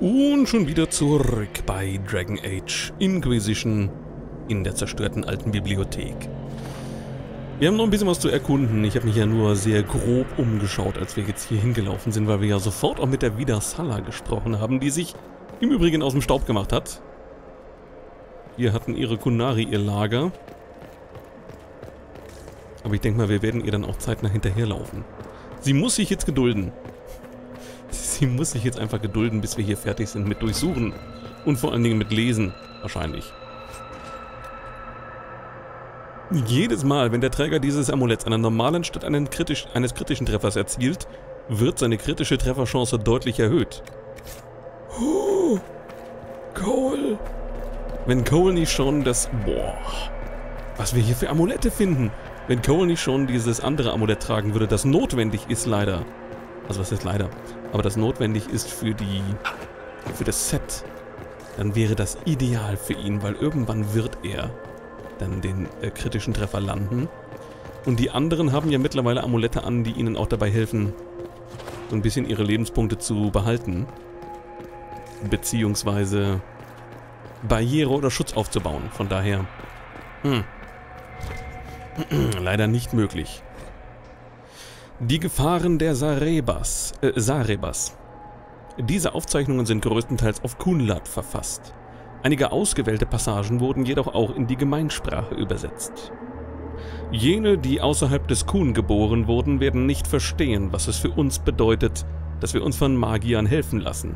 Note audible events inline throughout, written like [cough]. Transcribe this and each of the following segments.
Und schon wieder zurück bei Dragon Age Inquisition in der zerstörten alten Bibliothek. Wir haben noch ein bisschen was zu erkunden. Ich habe mich ja nur sehr grob umgeschaut, als wir jetzt hier hingelaufen sind, weil wir ja sofort auch mit der Vida Sala gesprochen haben, die sich im Übrigen aus dem Staub gemacht hat. Hier hatten ihre Kunari ihr Lager. Aber ich denke mal, wir werden ihr dann auch zeitnah hinterherlaufen. Sie muss sich jetzt gedulden. Sie muss sich jetzt einfach gedulden, bis wir hier fertig sind mit Durchsuchen. Und vor allen Dingen mit Lesen, wahrscheinlich. Jedes Mal, wenn der Träger dieses Amuletts einen normalen statt einen kritisch, eines kritischen Treffers erzielt, wird seine kritische Trefferchance deutlich erhöht. Oh, [gasps] Cole. Wenn Cole nicht schon das... Boah. Was wir hier für Amulette finden. Wenn Cole nicht schon dieses andere Amulett tragen würde, das notwendig ist leider. Also was ist leider? Aber das notwendig ist für die... für das Set. Dann wäre das ideal für ihn, weil irgendwann wird er dann den äh, kritischen Treffer landen. Und die anderen haben ja mittlerweile Amulette an, die ihnen auch dabei helfen, so ein bisschen ihre Lebenspunkte zu behalten. Beziehungsweise Barriere oder Schutz aufzubauen. Von daher, hm. [clears throat] leider nicht möglich. Die Gefahren der Sarebas, äh, Sarebas. Diese Aufzeichnungen sind größtenteils auf Kunlat verfasst. Einige ausgewählte Passagen wurden jedoch auch in die Gemeinsprache übersetzt. Jene, die außerhalb des Kun geboren wurden, werden nicht verstehen, was es für uns bedeutet, dass wir uns von Magiern helfen lassen.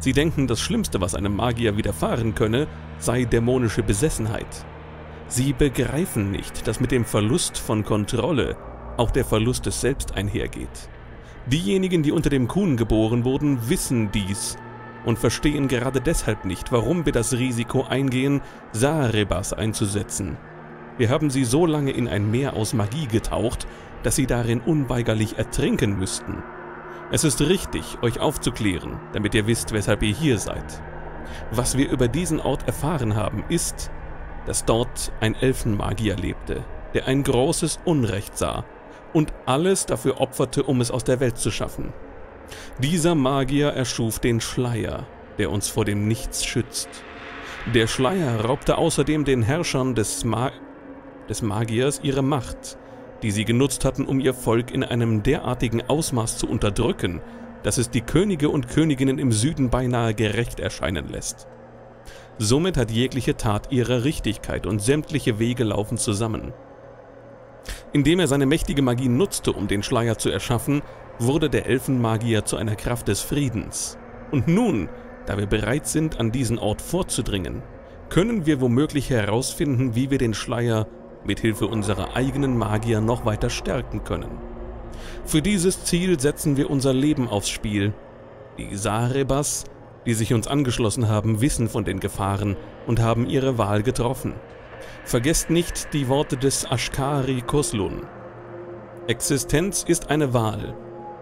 Sie denken, das Schlimmste, was einem Magier widerfahren könne, sei dämonische Besessenheit. Sie begreifen nicht, dass mit dem Verlust von Kontrolle auch der Verlust des Selbst einhergeht. Diejenigen, die unter dem Kun geboren wurden, wissen dies und verstehen gerade deshalb nicht, warum wir das Risiko eingehen, Sarebas einzusetzen. Wir haben sie so lange in ein Meer aus Magie getaucht, dass sie darin unweigerlich ertrinken müssten. Es ist richtig, euch aufzuklären, damit ihr wisst, weshalb ihr hier seid. Was wir über diesen Ort erfahren haben, ist, dass dort ein Elfenmagier lebte, der ein großes Unrecht sah und alles dafür opferte, um es aus der Welt zu schaffen. Dieser Magier erschuf den Schleier, der uns vor dem Nichts schützt. Der Schleier raubte außerdem den Herrschern des, Ma des Magiers ihre Macht die sie genutzt hatten, um ihr Volk in einem derartigen Ausmaß zu unterdrücken, dass es die Könige und Königinnen im Süden beinahe gerecht erscheinen lässt. Somit hat jegliche Tat ihre Richtigkeit und sämtliche Wege laufen zusammen. Indem er seine mächtige Magie nutzte, um den Schleier zu erschaffen, wurde der Elfenmagier zu einer Kraft des Friedens. Und nun, da wir bereit sind, an diesen Ort vorzudringen, können wir womöglich herausfinden, wie wir den Schleier mit Hilfe unserer eigenen Magier noch weiter stärken können. Für dieses Ziel setzen wir unser Leben aufs Spiel. Die Sarebas, die sich uns angeschlossen haben, wissen von den Gefahren und haben ihre Wahl getroffen. Vergesst nicht die Worte des Ashkari Koslun. Existenz ist eine Wahl.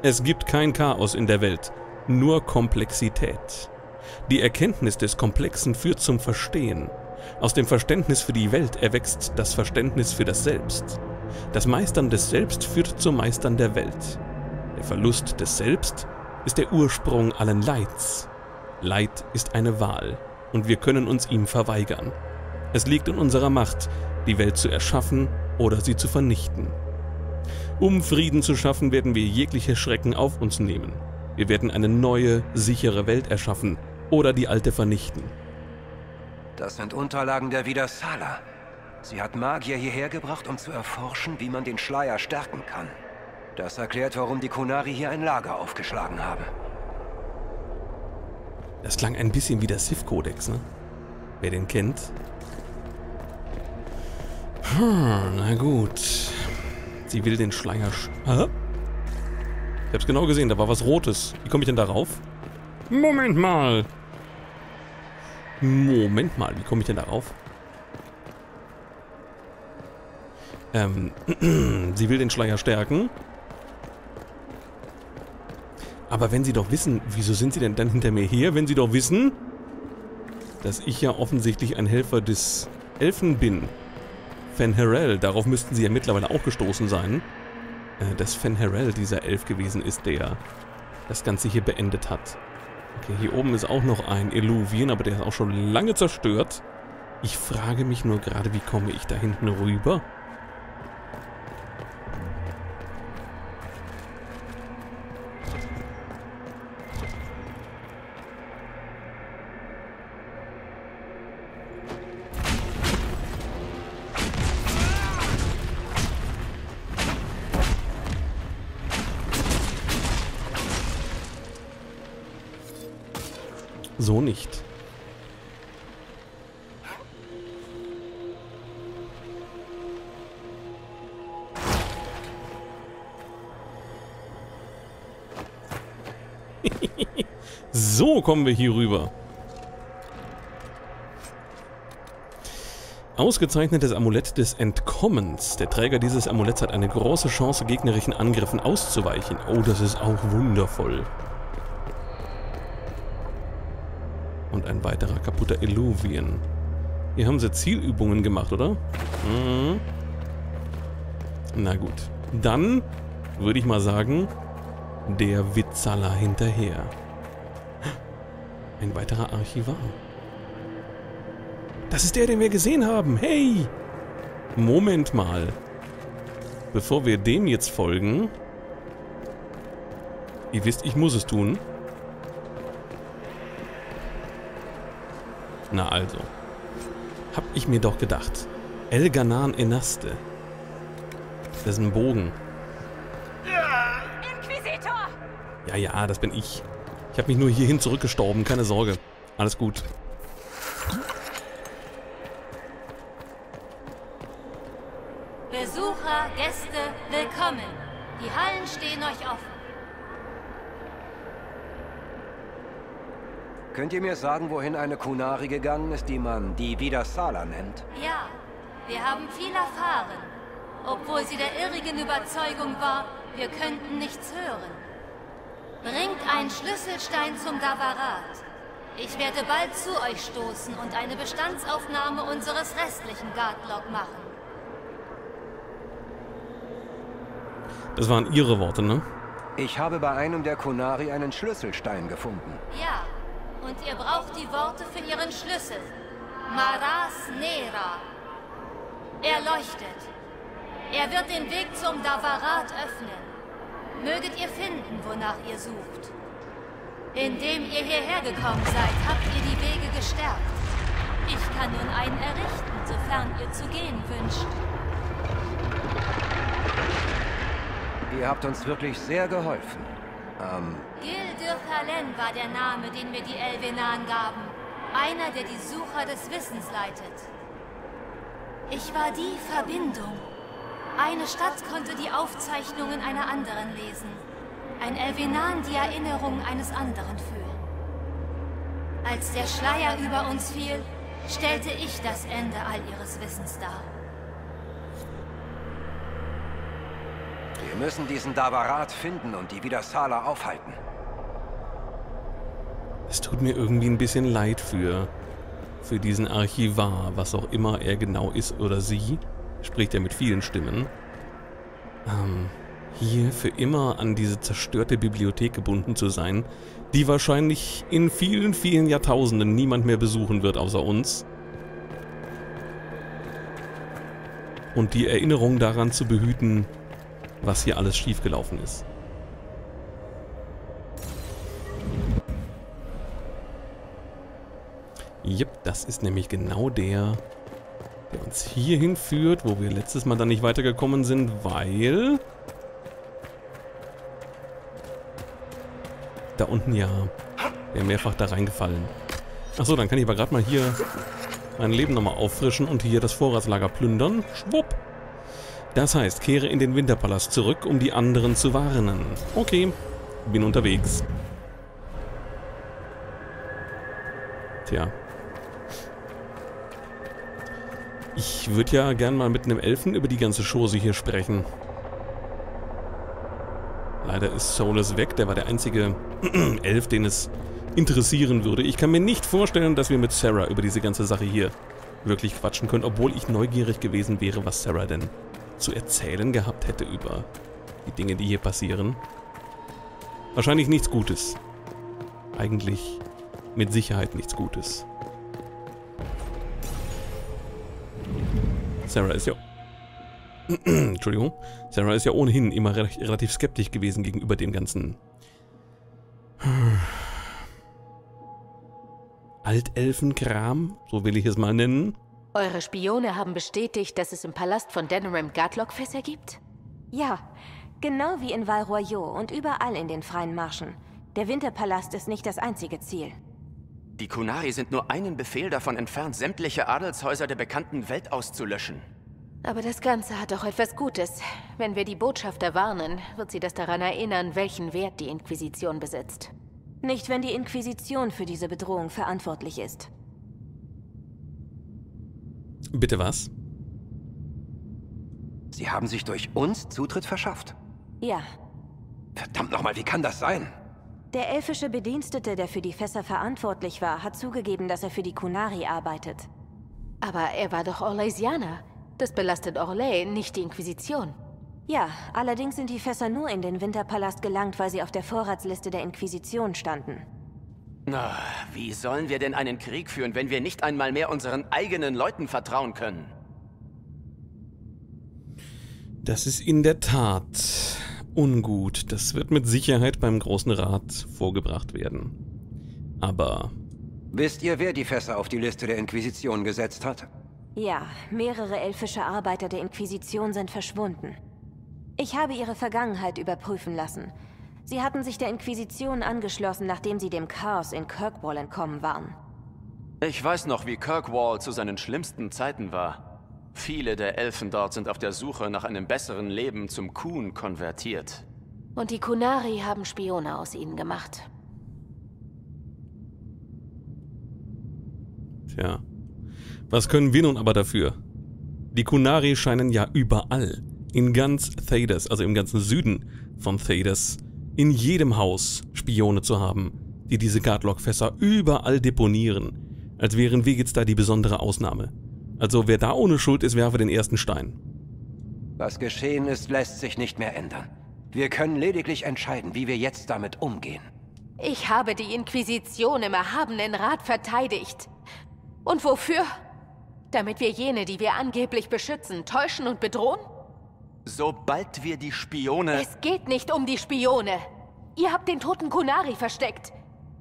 Es gibt kein Chaos in der Welt, nur Komplexität. Die Erkenntnis des Komplexen führt zum Verstehen. Aus dem Verständnis für die Welt erwächst das Verständnis für das Selbst. Das Meistern des Selbst führt zum Meistern der Welt. Der Verlust des Selbst ist der Ursprung allen Leids. Leid ist eine Wahl und wir können uns ihm verweigern. Es liegt in unserer Macht, die Welt zu erschaffen oder sie zu vernichten. Um Frieden zu schaffen, werden wir jegliche Schrecken auf uns nehmen. Wir werden eine neue, sichere Welt erschaffen oder die alte vernichten. Das sind Unterlagen der Vidassala. Sie hat Magier hierher gebracht, um zu erforschen, wie man den Schleier stärken kann. Das erklärt, warum die Kunari hier ein Lager aufgeschlagen haben. Das klang ein bisschen wie der Sith-Kodex, ne? Wer den kennt. Hm, na gut. Sie will den Schleier... Hä? Ich hab's genau gesehen, da war was Rotes. Wie komme ich denn darauf? Moment mal. Moment mal, wie komme ich denn darauf? Ähm, [clears throat] sie will den Schleier stärken. Aber wenn sie doch wissen, wieso sind sie denn dann hinter mir her, wenn sie doch wissen, dass ich ja offensichtlich ein Helfer des Elfen bin. Fenherel, darauf müssten sie ja mittlerweile auch gestoßen sein, äh, dass Fenherel dieser Elf gewesen ist, der das Ganze hier beendet hat. Okay, hier oben ist auch noch ein Illuvien, aber der ist auch schon lange zerstört. Ich frage mich nur gerade, wie komme ich da hinten rüber? So nicht. [laughs] so kommen wir hier rüber. Ausgezeichnetes Amulett des Entkommens. Der Träger dieses Amuletts hat eine große Chance, gegnerischen Angriffen auszuweichen. Oh, das ist auch wundervoll. Und ein weiterer kaputter Illuvien. Hier haben sie Zielübungen gemacht, oder? Mhm. Na gut. Dann würde ich mal sagen, der Witzala hinterher. Ein weiterer Archivar. Das ist der, den wir gesehen haben. Hey! Moment mal. Bevor wir dem jetzt folgen... Ihr wisst, ich muss es tun. Na also. Hab ich mir doch gedacht. Elganan Enaste. Das ist ein Bogen. Inquisitor! Ja, ja, das bin ich. Ich habe mich nur hierhin zurückgestorben, keine Sorge. Alles gut. Besucher, Gäste, willkommen. Die Hallen stehen euch offen. Könnt ihr mir sagen, wohin eine Kunari gegangen ist, die man die Vidasala nennt? Ja, wir haben viel erfahren. Obwohl sie der irrigen Überzeugung war, wir könnten nichts hören. Bringt einen Schlüsselstein zum Davarat. Ich werde bald zu euch stoßen und eine Bestandsaufnahme unseres restlichen Guardlog machen. Das waren ihre Worte, ne? Ich habe bei einem der Kunari einen Schlüsselstein gefunden. Ja, und ihr braucht die Worte für ihren Schlüssel. Maras Nera. Er leuchtet. Er wird den Weg zum Davarat öffnen. Möget ihr finden, wonach ihr sucht. Indem ihr hierher gekommen seid, habt ihr die Wege gestärkt. Ich kann nun einen errichten, sofern ihr zu gehen wünscht. Ihr habt uns wirklich sehr geholfen. Ähm... Gil Dürkalen war der Name, den mir die Elvenan gaben. Einer, der die Sucher des Wissens leitet. Ich war die Verbindung. Eine Stadt konnte die Aufzeichnungen einer anderen lesen. Ein Elvenan die Erinnerung eines anderen fühlen. Als der Schleier über uns fiel, stellte ich das Ende all ihres Wissens dar. Wir müssen diesen Davarat finden und die Vidasala aufhalten. Es tut mir irgendwie ein bisschen leid für, für diesen Archivar, was auch immer er genau ist oder sie. Spricht er mit vielen Stimmen. Ähm, hier für immer an diese zerstörte Bibliothek gebunden zu sein, die wahrscheinlich in vielen, vielen Jahrtausenden niemand mehr besuchen wird außer uns. Und die Erinnerung daran zu behüten, was hier alles schiefgelaufen ist. Jep, das ist nämlich genau der, der uns hier hinführt, wo wir letztes Mal dann nicht weitergekommen sind, weil... Da unten ja, wäre mehrfach da reingefallen. Achso, dann kann ich aber gerade mal hier mein Leben nochmal auffrischen und hier das Vorratslager plündern. Schwupp. Das heißt, kehre in den Winterpalast zurück, um die anderen zu warnen. Okay, bin unterwegs. Tja. Ich würde ja gern mal mit einem Elfen über die ganze Chose hier sprechen. Leider ist Solus weg, der war der einzige [clears throat] Elf, den es interessieren würde. Ich kann mir nicht vorstellen, dass wir mit Sarah über diese ganze Sache hier wirklich quatschen können, obwohl ich neugierig gewesen wäre, was Sarah denn zu erzählen gehabt hätte über die Dinge, die hier passieren. Wahrscheinlich nichts Gutes. eigentlich mit Sicherheit nichts Gutes. Sarah ist ja... [clears throat] Entschuldigung. Sarah ist ja ohnehin immer re relativ skeptisch gewesen gegenüber dem ganzen... Altelfenkram, so will ich es mal nennen. Eure Spione haben bestätigt, dass es im Palast von Denerim Gardlock-Fässer gibt? Ja, genau wie in Val Royaux und überall in den freien Marschen. Der Winterpalast ist nicht das einzige Ziel. Die Kunari sind nur einen Befehl davon entfernt, sämtliche Adelshäuser der bekannten Welt auszulöschen. Aber das Ganze hat doch etwas Gutes. Wenn wir die Botschafter warnen, wird sie das daran erinnern, welchen Wert die Inquisition besitzt. Nicht, wenn die Inquisition für diese Bedrohung verantwortlich ist. Bitte was? Sie haben sich durch uns Zutritt verschafft? Ja. Verdammt nochmal, wie kann das sein? Der elfische Bedienstete, der für die Fässer verantwortlich war, hat zugegeben, dass er für die Kunari arbeitet. Aber er war doch Orlesianer. Das belastet Orlais, nicht die Inquisition. Ja, allerdings sind die Fässer nur in den Winterpalast gelangt, weil sie auf der Vorratsliste der Inquisition standen. Na, wie sollen wir denn einen Krieg führen, wenn wir nicht einmal mehr unseren eigenen Leuten vertrauen können? Das ist in der Tat ungut. Das wird mit Sicherheit beim Großen Rat vorgebracht werden. Aber... Wisst ihr, wer die Fässer auf die Liste der Inquisition gesetzt hat? Ja, mehrere elfische Arbeiter der Inquisition sind verschwunden. Ich habe ihre Vergangenheit überprüfen lassen. Sie hatten sich der Inquisition angeschlossen, nachdem sie dem Chaos in Kirkwall entkommen waren. Ich weiß noch, wie Kirkwall zu seinen schlimmsten Zeiten war. Viele der Elfen dort sind auf der Suche nach einem besseren Leben zum Kuhn konvertiert. Und die Kunari haben Spione aus ihnen gemacht. Tja. Was können wir nun aber dafür? Die Kunari scheinen ja überall, in ganz Thedas, also im ganzen Süden von Thedas, in jedem Haus Spione zu haben, die diese Gardlock-Fässer überall deponieren, als wären wir jetzt da die besondere Ausnahme. Also wer da ohne Schuld ist, werfe den ersten Stein. Was geschehen ist, lässt sich nicht mehr ändern. Wir können lediglich entscheiden, wie wir jetzt damit umgehen. Ich habe die Inquisition im erhabenen Rat verteidigt. Und wofür? Damit wir jene, die wir angeblich beschützen, täuschen und bedrohen? Sobald wir die Spione... Es geht nicht um die Spione. Ihr habt den toten Kunari versteckt.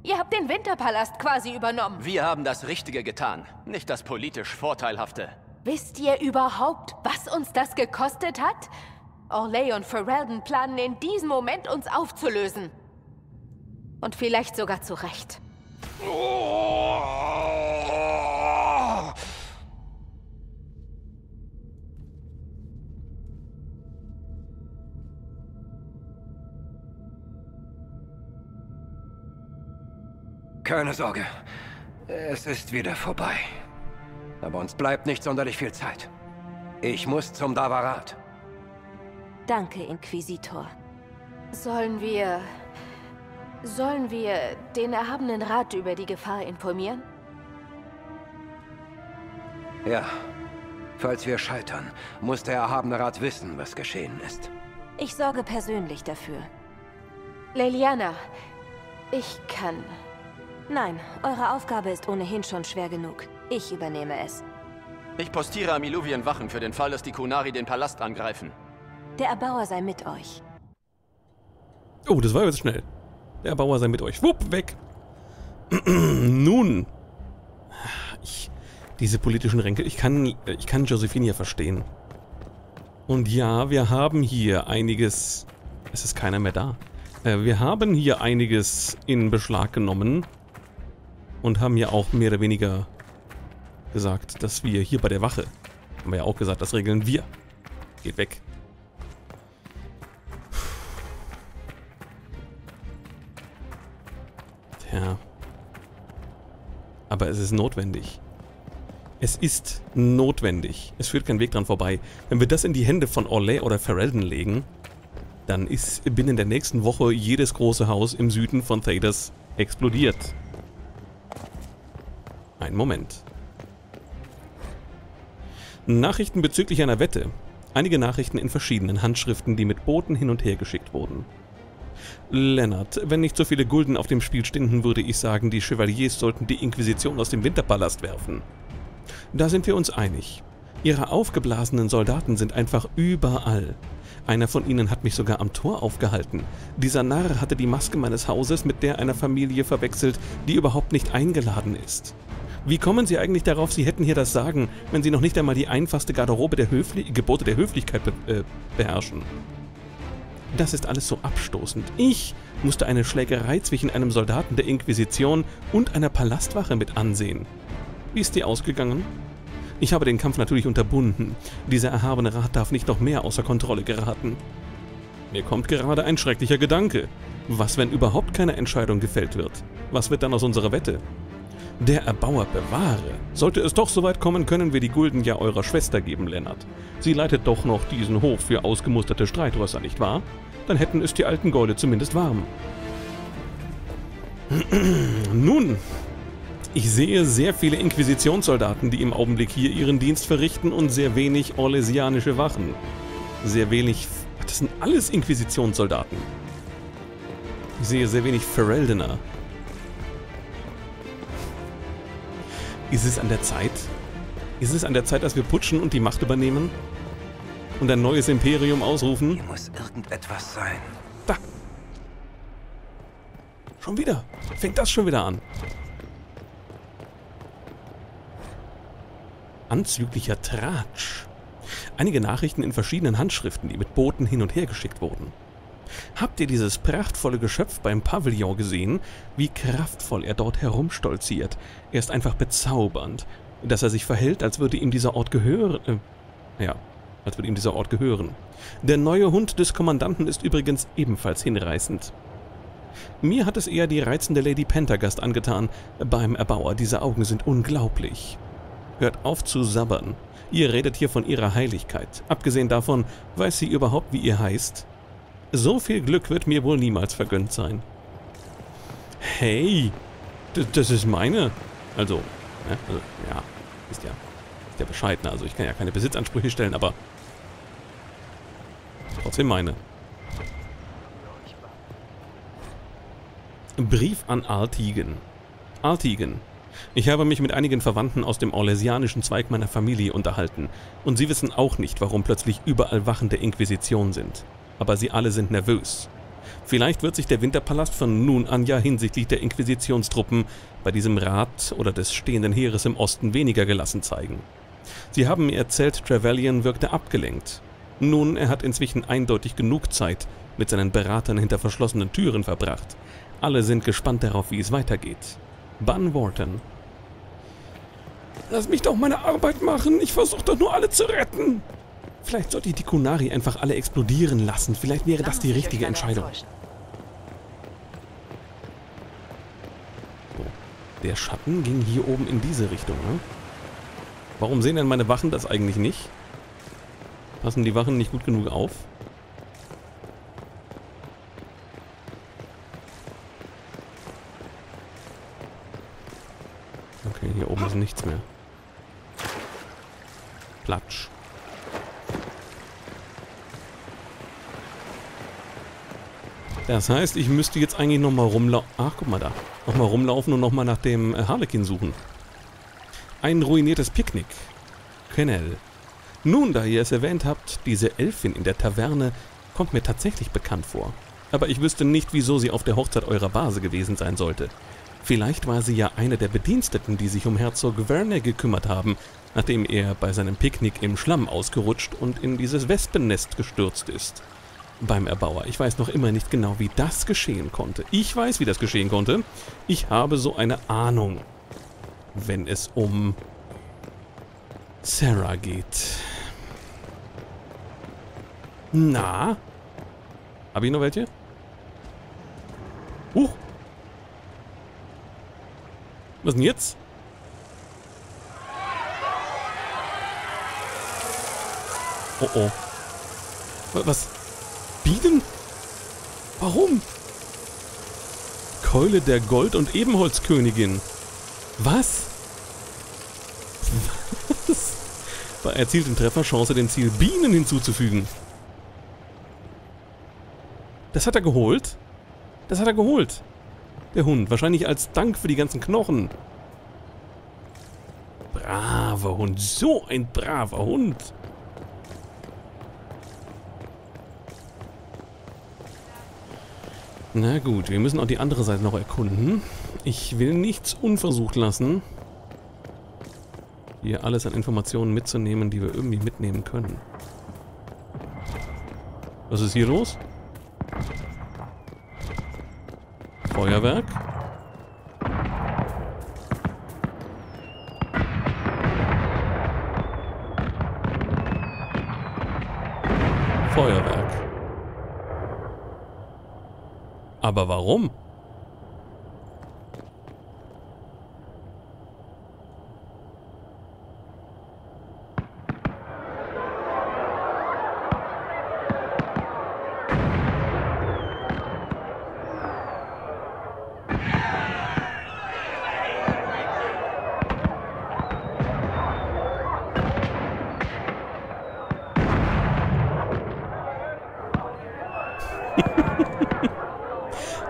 Ihr habt den Winterpalast quasi übernommen. Wir haben das Richtige getan, nicht das politisch Vorteilhafte. Wisst ihr überhaupt, was uns das gekostet hat? Orley und Ferelden planen in diesem Moment, uns aufzulösen. Und vielleicht sogar zu Recht. Oh! [laughs] Keine Sorge. Es ist wieder vorbei. Aber uns bleibt nicht sonderlich viel Zeit. Ich muss zum Davarat. Danke, Inquisitor. Sollen wir... Sollen wir den erhabenen Rat über die Gefahr informieren? Ja. Falls wir scheitern, muss der erhabene Rat wissen, was geschehen ist. Ich sorge persönlich dafür. Leliana, ich kann Nein, eure Aufgabe ist ohnehin schon schwer genug. Ich übernehme es. Ich postiere am Illuvien Wachen für den Fall, dass die Kunari den Palast angreifen. Der Erbauer sei mit euch. Oh, das war jetzt schnell. Der Erbauer sei mit euch. Wupp, weg. [clears throat] Nun. Ich, diese politischen Ränke, ich kann, ich kann Josephine ja verstehen. Und ja, wir haben hier einiges... Es ist keiner mehr da. Äh, wir haben hier einiges in Beschlag genommen und haben ja auch mehr oder weniger gesagt, dass wir hier bei der Wache, haben wir ja auch gesagt, das regeln wir. Geht weg. Tja. Aber es ist notwendig. Es ist notwendig. Es führt kein Weg dran vorbei. Wenn wir das in die Hände von Orlais oder Ferelden legen, dann ist binnen der nächsten Woche jedes große Haus im Süden von Thedas explodiert. Ein Moment. Nachrichten bezüglich einer Wette. Einige Nachrichten in verschiedenen Handschriften, die mit Booten hin und her geschickt wurden. Lennart, wenn nicht so viele Gulden auf dem Spiel stünden, würde ich sagen, die Chevaliers sollten die Inquisition aus dem Winterpalast werfen. Da sind wir uns einig. Ihre aufgeblasenen Soldaten sind einfach überall. Einer von ihnen hat mich sogar am Tor aufgehalten. Dieser Narr hatte die Maske meines Hauses mit der einer Familie verwechselt, die überhaupt nicht eingeladen ist. Wie kommen Sie eigentlich darauf, Sie hätten hier das Sagen, wenn Sie noch nicht einmal die einfachste Garderobe der Höfli Gebote der Höflichkeit be äh, beherrschen? Das ist alles so abstoßend. Ich musste eine Schlägerei zwischen einem Soldaten der Inquisition und einer Palastwache mit ansehen. Wie ist die ausgegangen? Ich habe den Kampf natürlich unterbunden. Dieser erhabene Rat darf nicht noch mehr außer Kontrolle geraten. Mir kommt gerade ein schrecklicher Gedanke. Was, wenn überhaupt keine Entscheidung gefällt wird? Was wird dann aus unserer Wette? Der Erbauer bewahre. Sollte es doch soweit kommen, können wir die Gulden ja eurer Schwester geben, Lennart. Sie leitet doch noch diesen Hof für ausgemusterte Streitrösser, nicht wahr? Dann hätten es die alten Gäule zumindest warm. [clears throat] Nun, ich sehe sehr viele Inquisitionssoldaten, die im Augenblick hier ihren Dienst verrichten und sehr wenig orlesianische Wachen. Sehr wenig... Das sind alles Inquisitionssoldaten. Ich sehe sehr wenig Fereldener. Ist es an der Zeit? Ist es an der Zeit, dass wir putschen und die Macht übernehmen? Und ein neues Imperium ausrufen? Hier muss irgendetwas sein. Da! Schon wieder! Fängt das schon wieder an? Anzüglicher Tratsch. Einige Nachrichten in verschiedenen Handschriften, die mit Booten hin und her geschickt wurden. Habt ihr dieses prachtvolle Geschöpf beim Pavillon gesehen? Wie kraftvoll er dort herumstolziert. Er ist einfach bezaubernd. Dass er sich verhält, als würde ihm dieser Ort gehören. Äh, ja, als würde ihm dieser Ort gehören. Der neue Hund des Kommandanten ist übrigens ebenfalls hinreißend. Mir hat es eher die reizende Lady Pentergast angetan. Beim Erbauer, diese Augen sind unglaublich. Hört auf zu sabbern. Ihr redet hier von ihrer Heiligkeit. Abgesehen davon, weiß sie überhaupt, wie ihr heißt? So viel Glück wird mir wohl niemals vergönnt sein. Hey, das ist meine. Also, ja, also, ja, ist ja, ist ja bescheiden. Ne? Also ich kann ja keine Besitzansprüche stellen, aber trotzdem meine. Brief an Artigen. Artigen. Ich habe mich mit einigen Verwandten aus dem orlesianischen Zweig meiner Familie unterhalten, und sie wissen auch nicht, warum plötzlich überall Wachen der Inquisition sind aber sie alle sind nervös. Vielleicht wird sich der Winterpalast von nun an ja hinsichtlich der Inquisitionstruppen bei diesem Rat oder des stehenden Heeres im Osten weniger gelassen zeigen. Sie haben mir erzählt, Trevelyan wirkte abgelenkt. Nun, er hat inzwischen eindeutig genug Zeit mit seinen Beratern hinter verschlossenen Türen verbracht. Alle sind gespannt darauf, wie es weitergeht. Bun Wharton. Lass mich doch meine Arbeit machen, ich versuche doch nur alle zu retten. Vielleicht sollte ich die Kunari einfach alle explodieren lassen. Vielleicht wäre das die richtige Entscheidung. So. Der Schatten ging hier oben in diese Richtung, ne? Warum sehen denn meine Wachen das eigentlich nicht? Passen die Wachen nicht gut genug auf? Okay, hier oben ist nichts mehr. Platsch. Das heißt, ich müsste jetzt eigentlich nochmal rumlaufen. Ach, guck mal da. Nochmal rumlaufen und nochmal nach dem äh, Harlekin suchen. Ein ruiniertes Picknick. Kennel. Nun, da ihr es erwähnt habt, diese Elfin in der Taverne kommt mir tatsächlich bekannt vor. Aber ich wüsste nicht, wieso sie auf der Hochzeit eurer Base gewesen sein sollte. Vielleicht war sie ja eine der Bediensteten, die sich um Herzog Verne gekümmert haben, nachdem er bei seinem Picknick im Schlamm ausgerutscht und in dieses Wespennest gestürzt ist beim Erbauer. Ich weiß noch immer nicht genau, wie das geschehen konnte. Ich weiß, wie das geschehen konnte. Ich habe so eine Ahnung, wenn es um Sarah geht. Na? Habe ich noch welche? Huch! Was denn jetzt? Oh oh. Was? Bienen? Warum? Keule der Gold- und Ebenholzkönigin. Was? Was? Bei erzieltem Treffer Chance, dem Ziel Bienen hinzuzufügen. Das hat er geholt? Das hat er geholt. Der Hund. Wahrscheinlich als Dank für die ganzen Knochen. Braver Hund. So ein braver Hund. Na gut, wir müssen auch die andere Seite noch erkunden. Ich will nichts unversucht lassen. Hier alles an Informationen mitzunehmen, die wir irgendwie mitnehmen können. Was ist hier los? Feuerwerk? Feuerwerk. Aber warum?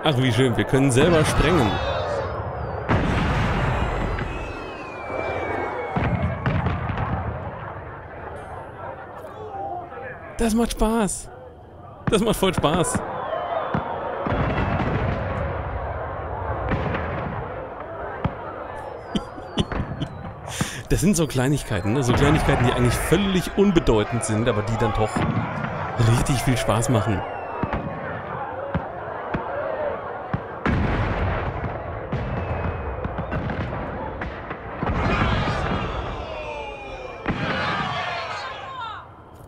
Ach, wie schön. Wir können selber sprengen. Das macht Spaß. Das macht voll Spaß. Das sind so Kleinigkeiten, ne? so Kleinigkeiten, die eigentlich völlig unbedeutend sind, aber die dann doch richtig viel Spaß machen.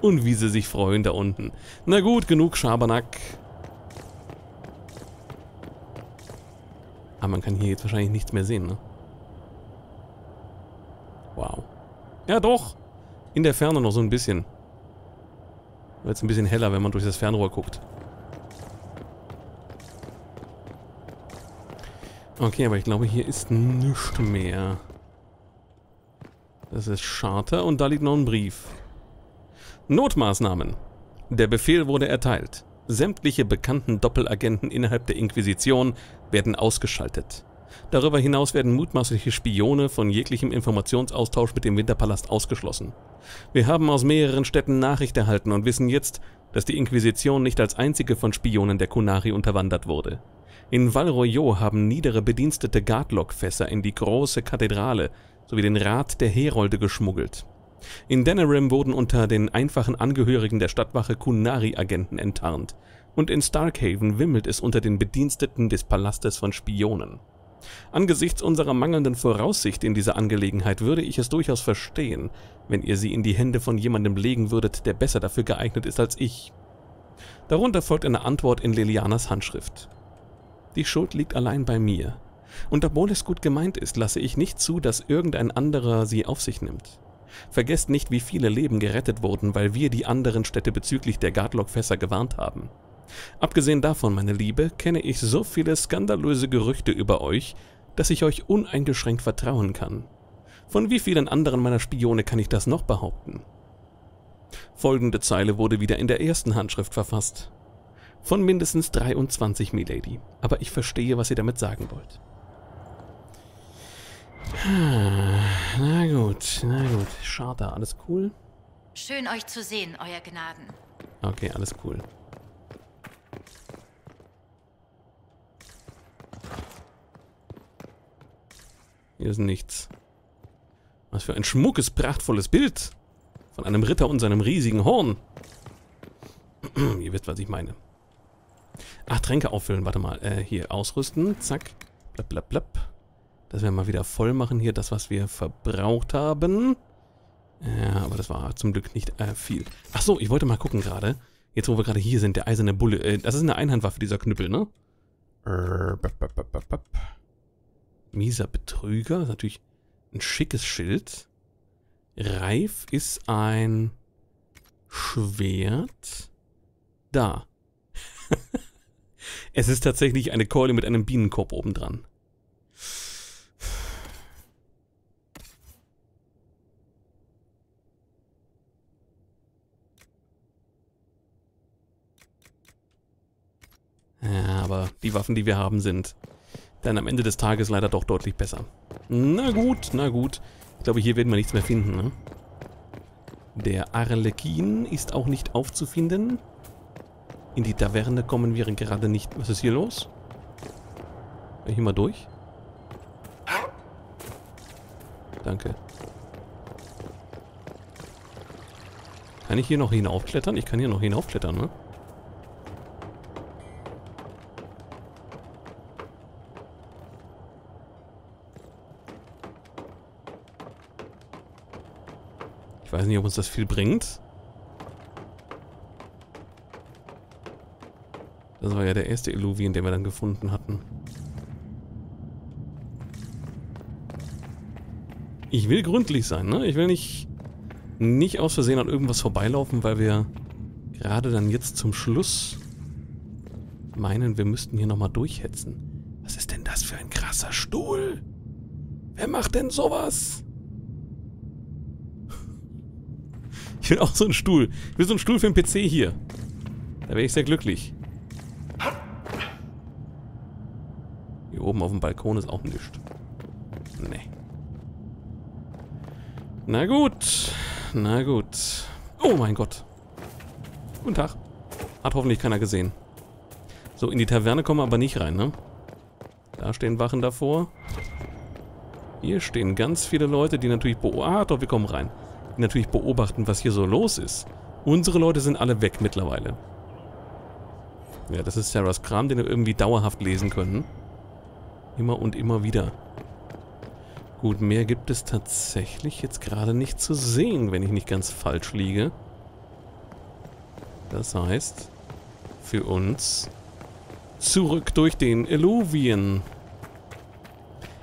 Und wie sie sich freuen da unten. Na gut, genug Schabernack. Aber man kann hier jetzt wahrscheinlich nichts mehr sehen, ne? Wow. Ja doch. In der Ferne noch so ein bisschen. Wird es ein bisschen heller, wenn man durch das Fernrohr guckt. Okay, aber ich glaube, hier ist nichts mehr. Das ist Charter und da liegt noch ein Brief. Notmaßnahmen. Der Befehl wurde erteilt. Sämtliche bekannten Doppelagenten innerhalb der Inquisition werden ausgeschaltet. Darüber hinaus werden mutmaßliche Spione von jeglichem Informationsaustausch mit dem Winterpalast ausgeschlossen. Wir haben aus mehreren Städten Nachricht erhalten und wissen jetzt, dass die Inquisition nicht als einzige von Spionen der Kunari unterwandert wurde. In Val Royot haben niedere Bedienstete Gardlock-Fässer in die große Kathedrale sowie den Rat der Herolde geschmuggelt. In Denerim wurden unter den einfachen Angehörigen der Stadtwache Kunari-Agenten enttarnt, und in Starkhaven wimmelt es unter den Bediensteten des Palastes von Spionen. Angesichts unserer mangelnden Voraussicht in dieser Angelegenheit würde ich es durchaus verstehen, wenn ihr sie in die Hände von jemandem legen würdet, der besser dafür geeignet ist als ich. Darunter folgt eine Antwort in Lilianas Handschrift. Die Schuld liegt allein bei mir. Und obwohl es gut gemeint ist, lasse ich nicht zu, dass irgendein anderer sie auf sich nimmt. Vergesst nicht, wie viele Leben gerettet wurden, weil wir die anderen Städte bezüglich der Gardlock-Fässer gewarnt haben. Abgesehen davon, meine Liebe, kenne ich so viele skandalöse Gerüchte über euch, dass ich euch uneingeschränkt vertrauen kann. Von wie vielen anderen meiner Spione kann ich das noch behaupten? Folgende Zeile wurde wieder in der ersten Handschrift verfasst. Von mindestens 23, Milady. Aber ich verstehe, was ihr damit sagen wollt. Na gut, na gut. Schade, alles cool? Schön euch zu sehen, Euer Gnaden. Okay, alles cool. Hier ist nichts. Was für ein schmuckes, prachtvolles Bild. Von einem Ritter und seinem riesigen Horn. [clears throat] Ihr wisst, was ich meine. Ach, Tränke auffüllen. Warte mal. Äh, hier, ausrüsten. Zack. Blab, blab, blab. Das werden wir mal wieder voll machen hier, das, was wir verbraucht haben. Ja, aber das war zum Glück nicht äh, viel. Ach so, ich wollte mal gucken gerade. Jetzt, wo wir gerade hier sind, der eiserne Bulle. Äh, das ist eine Einhandwaffe, dieser Knüppel, ne? Mieser Betrüger. Das ist natürlich ein schickes Schild. Reif ist ein Schwert. Da. [laughs] es ist tatsächlich eine Keule mit einem Bienenkorb oben dran. Aber die Waffen, die wir haben, sind dann am Ende des Tages leider doch deutlich besser. Na gut, na gut. Ich glaube, hier werden wir nichts mehr finden, ne? Der Arlekin ist auch nicht aufzufinden. In die Taverne kommen wir gerade nicht. Was ist hier los? Bin ich hier mal durch? Danke. Kann ich hier noch hinaufklettern? Ich kann hier noch hinaufklettern, ne? Weiß nicht, ob uns das viel bringt. Das war ja der erste Illuvien, den wir dann gefunden hatten. Ich will gründlich sein, ne? Ich will nicht, nicht aus Versehen an irgendwas vorbeilaufen, weil wir gerade dann jetzt zum Schluss meinen, wir müssten hier nochmal durchhetzen. Was ist denn das für ein krasser Stuhl? Wer macht denn sowas? Ich will auch so einen Stuhl. Ich will so einen Stuhl für den PC hier. Da wäre ich sehr glücklich. Hier oben auf dem Balkon ist auch nichts. Nee. Na gut. Na gut. Oh mein Gott. Guten Tag. Hat hoffentlich keiner gesehen. So, in die Taverne kommen wir aber nicht rein, ne? Da stehen Wachen davor. Hier stehen ganz viele Leute, die natürlich. Ah, doch, wir kommen rein. Natürlich beobachten, was hier so los ist. Unsere Leute sind alle weg mittlerweile. Ja, das ist Sarahs Kram, den wir irgendwie dauerhaft lesen können. Immer und immer wieder. Gut, mehr gibt es tatsächlich jetzt gerade nicht zu sehen, wenn ich nicht ganz falsch liege. Das heißt, für uns zurück durch den Illuvien.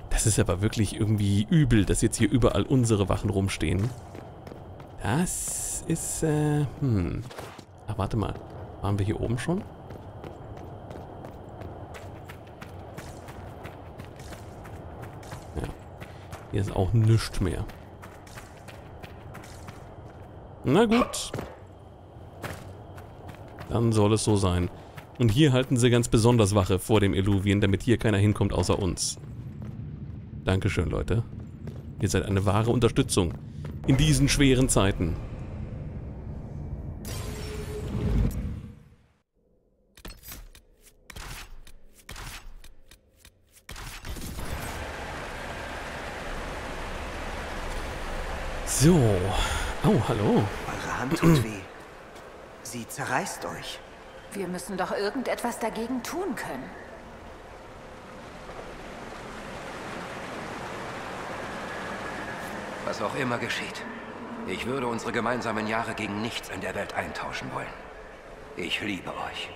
Das ist aber wirklich irgendwie übel, dass jetzt hier überall unsere Wachen rumstehen. Das ist, äh, hm. Ach, warte mal. Waren wir hier oben schon? Hier ist auch nichts mehr. Na gut. Dann soll es so sein. Und hier halten sie ganz besonders Wache vor dem Illuvien, damit hier keiner hinkommt außer uns. Dankeschön, Leute. Ihr seid eine wahre Unterstützung in diesen schweren Zeiten. So. Oh, hallo. Eure Hand tut weh. Sie zerreißt euch. Wir müssen doch irgendetwas dagegen tun können. Was auch immer geschieht. Ich würde unsere gemeinsamen Jahre gegen nichts in der Welt eintauschen wollen. Ich liebe euch.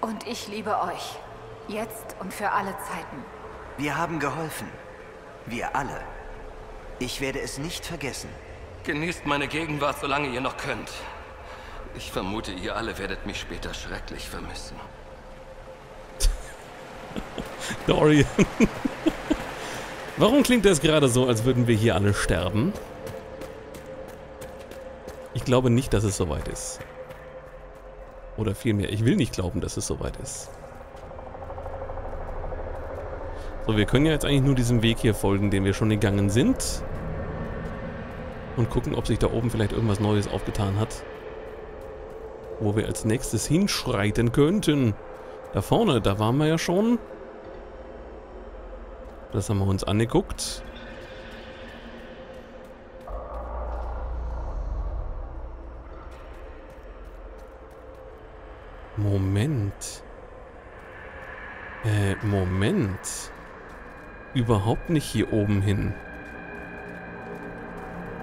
Und ich liebe euch. Jetzt und für alle Zeiten. Wir haben geholfen. Wir alle. Ich werde es nicht vergessen. Genießt meine Gegenwart, solange ihr noch könnt. Ich vermute, ihr alle werdet mich später schrecklich vermissen. [laughs] Dorian. Warum klingt das gerade so, als würden wir hier alle sterben? Ich glaube nicht, dass es soweit ist. Oder vielmehr, ich will nicht glauben, dass es soweit ist. So, wir können ja jetzt eigentlich nur diesem Weg hier folgen, den wir schon gegangen sind und gucken, ob sich da oben vielleicht irgendwas Neues aufgetan hat. Wo wir als nächstes hinschreiten könnten. Da vorne, da waren wir ja schon. Das haben wir uns angeguckt. Moment. Äh, Moment. Überhaupt nicht hier oben hin.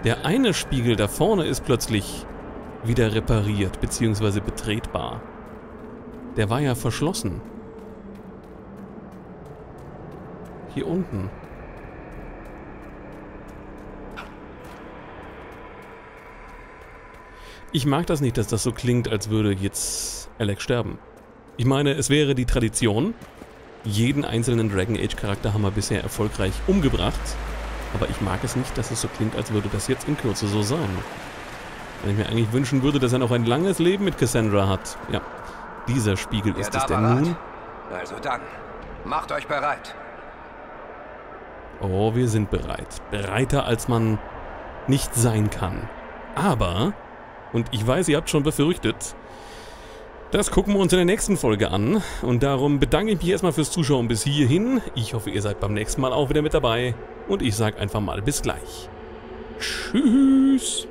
Der eine Spiegel da vorne ist plötzlich wieder repariert bzw. betretbar. Der war ja verschlossen. Hier unten. Ich mag das nicht, dass das so klingt, als würde jetzt Alex sterben. Ich meine, es wäre die Tradition. Jeden einzelnen Dragon Age Charakter haben wir bisher erfolgreich umgebracht. Aber ich mag es nicht, dass es so klingt, als würde das jetzt in Kürze so sein. Wenn ich mir eigentlich wünschen würde, dass er noch ein langes Leben mit Cassandra hat. Ja, dieser Spiegel ist es denn nun. Also dann, macht euch bereit. Oh, wir sind bereit. Bereiter, als man nicht sein kann. Aber, und ich weiß, ihr habt schon befürchtet, das gucken wir uns in der nächsten Folge an. Und darum bedanke ich mich erstmal fürs Zuschauen bis hierhin. Ich hoffe, ihr seid beim nächsten Mal auch wieder mit dabei. Und ich sage einfach mal bis gleich. Tschüss.